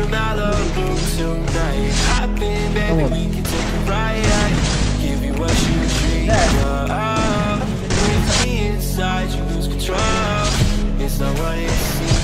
to Malibu tonight Hop in, baby, we can take a ride Give you what you dream of inside, you lose control It's not what it seems